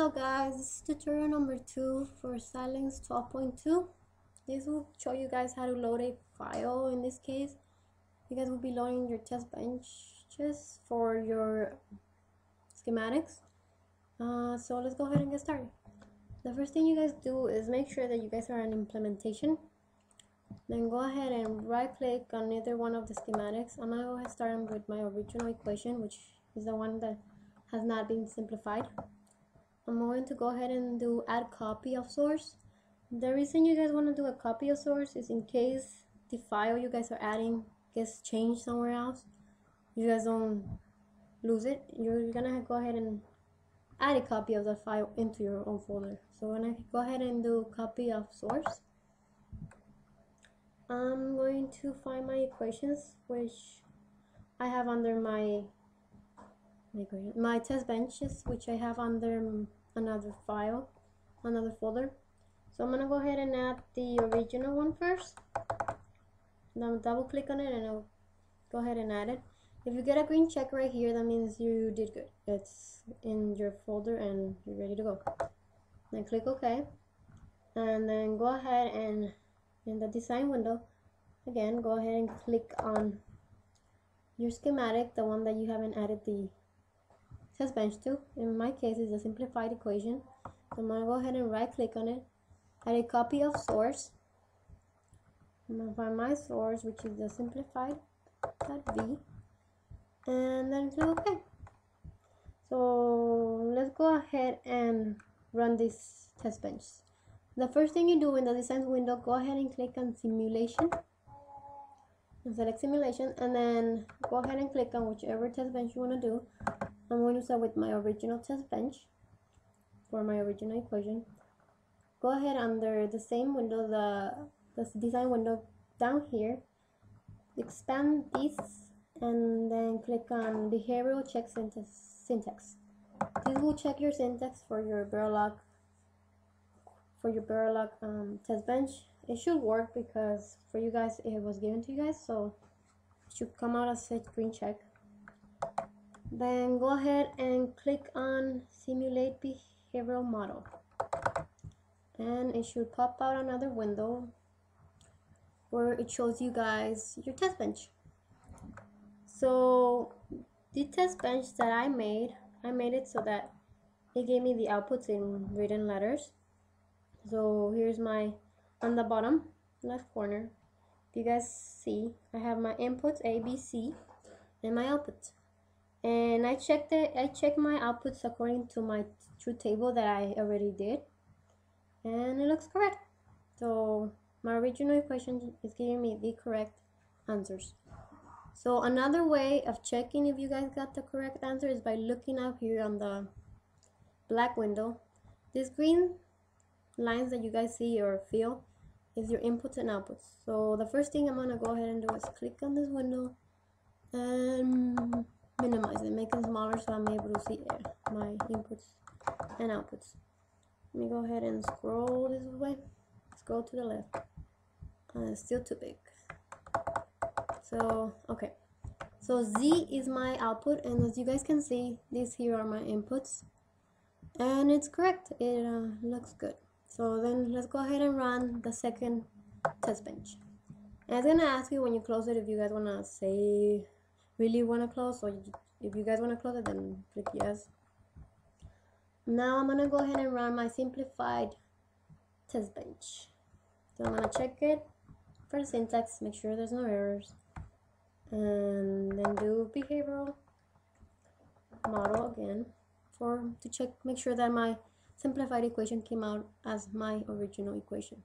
Hello guys, this is tutorial number 2 for Xilinx 12.2. This will show you guys how to load a file. In this case, you guys will be loading your test benches for your schematics. Uh, so let's go ahead and get started. The first thing you guys do is make sure that you guys are on implementation. Then go ahead and right click on either one of the schematics. I'm to go ahead and start with my original equation, which is the one that has not been simplified. I'm going to go ahead and do add copy of source. The reason you guys want to do a copy of source is in case the file you guys are adding gets changed somewhere else, you guys don't lose it. You're gonna go ahead and add a copy of the file into your own folder. So when I go ahead and do copy of source, I'm going to find my equations, which I have under my my test benches, which I have under another file, another folder. So I'm gonna go ahead and add the original one first. Now double click on it and I'll go ahead and add it. If you get a green check right here, that means you did good. It's in your folder and you're ready to go. Then click OK. And then go ahead and in the design window, again, go ahead and click on your schematic, the one that you haven't added the test bench to. In my case, it's a simplified equation. So I'm going to go ahead and right click on it, add a copy of source. I'm going to find my source, which is the simplified.v, and then click OK. So let's go ahead and run this test bench. The first thing you do in the design window, go ahead and click on simulation and select simulation and then go ahead and click on whichever test bench you want to do I'm going to start with my original test bench for my original equation. Go ahead under the same window, the, the design window down here, expand this and then click on behavioral check syntax. This will check your syntax for your Verilog for your Verilog um, test bench. It should work because for you guys it was given to you guys, so it should come out as a green check then go ahead and click on simulate behavioral model. And it should pop out another window where it shows you guys your test bench. So the test bench that I made I made it so that it gave me the outputs in written letters. So here's my on the bottom left corner if you guys see I have my inputs A B C and my outputs and I checked it I checked my outputs according to my truth table that I already did. And it looks correct. So my original equation is giving me the correct answers. So another way of checking if you guys got the correct answer is by looking up here on the black window. This green lines that you guys see or feel is your inputs and outputs. So the first thing I'm gonna go ahead and do is click on this window and minimize it, make it smaller so I'm able to see my inputs and outputs. Let me go ahead and scroll this way, scroll to the left. Uh, still too big. So, okay. So Z is my output and as you guys can see, these here are my inputs. And it's correct, it uh, looks good. So then let's go ahead and run the second test bench. And it's gonna ask you when you close it if you guys wanna say really want to close or if you guys want to close it then click yes. Now I'm gonna go ahead and run my simplified test bench. So I'm gonna check it for syntax make sure there's no errors. And then do behavioral model again for to check make sure that my simplified equation came out as my original equation.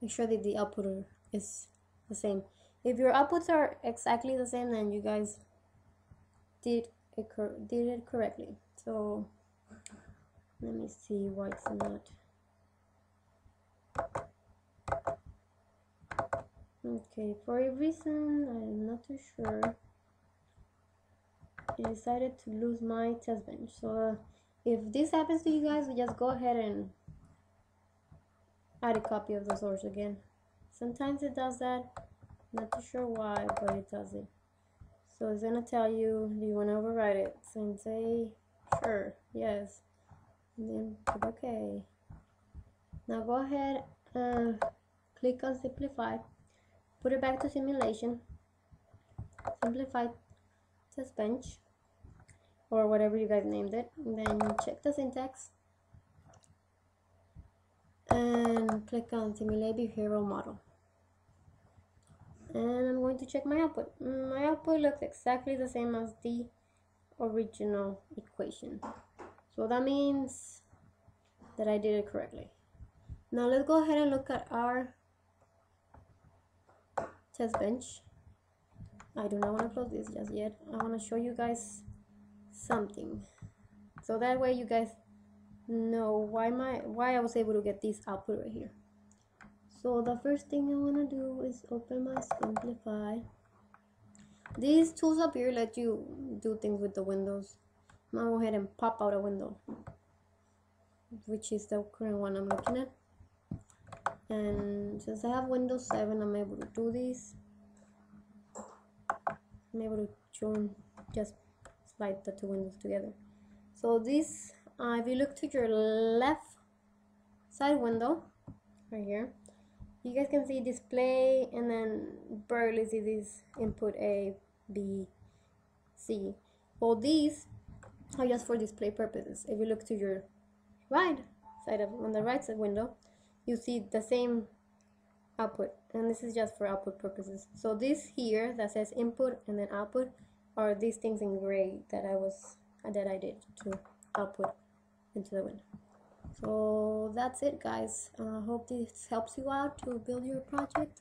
Make sure that the output is the same. If your outputs are exactly the same then you guys did it did it correctly. So let me see why it's not. Okay for a reason I'm not too sure. I decided to lose my test bench so uh, if this happens to you guys just go ahead and add a copy of the source again. Sometimes it does that. Not too sure why, but it does it. So it's gonna tell you, do you wanna override it? So say, sure, yes. and then put OK. Now go ahead and click on simplify, put it back to simulation, simplify test bench, or whatever you guys named it, and then check the syntax, and click on simulate behavioral model. And I'm going to check my output. Mm, my output looks exactly the same as the original equation. So that means that I did it correctly. Now let's go ahead and look at our test bench. I do not want to close this just yet. I want to show you guys something. So that way you guys know why my why I was able to get this output right here. So the first thing I want to do is open my simplify. These tools up here let you do things with the windows. I'm gonna go ahead and pop out a window, which is the current one I'm looking at and since I have Windows 7 I'm able to do this I'm able to join just slide the two windows together so this uh, if you look to your left side window right here you guys can see display and then barely see this input A B C. All these are just for display purposes. If you look to your right side of on the right side window you see the same output and this is just for output purposes. So this here that says input and then output are these things in gray that I was that I did to output into the window so that's it guys. I uh, hope this helps you out to build your project